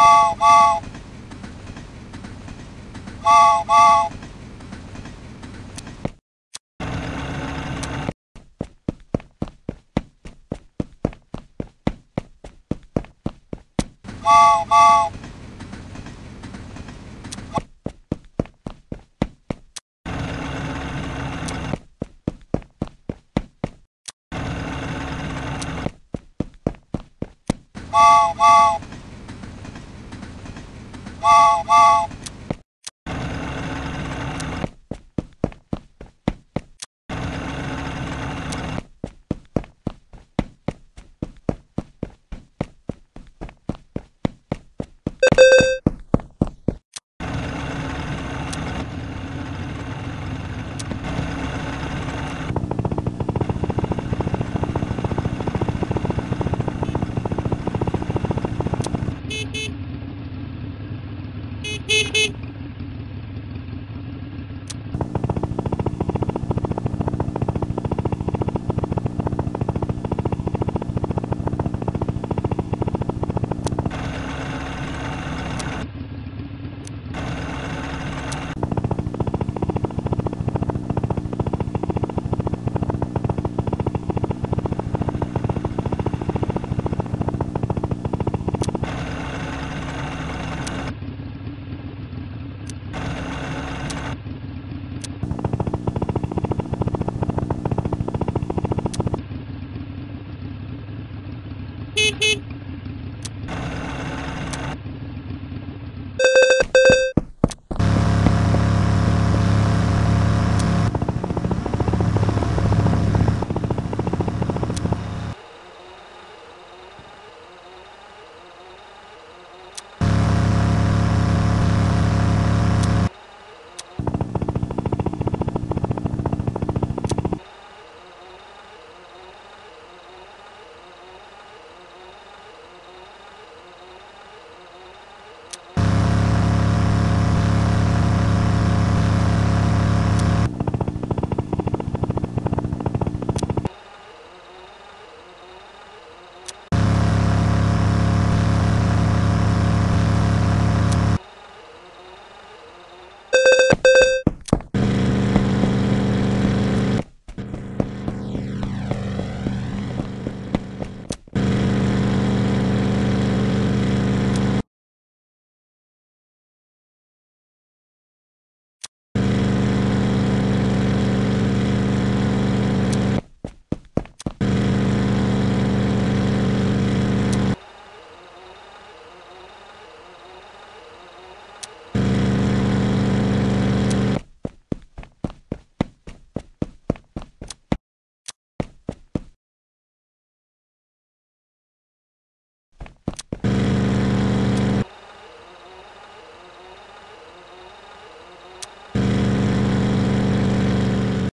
Wow, wow. 와 우,